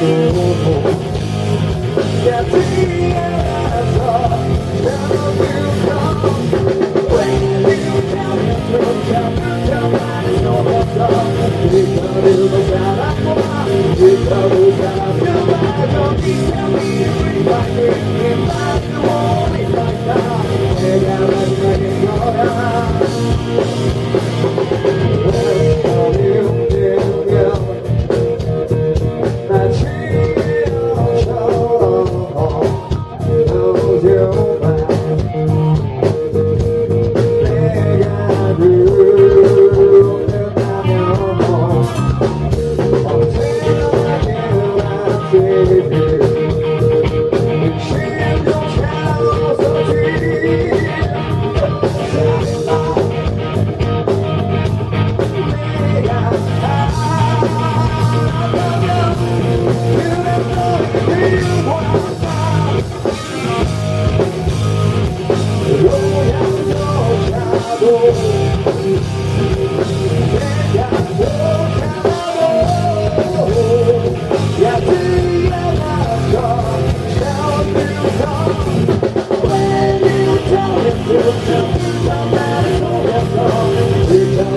Tell me everybody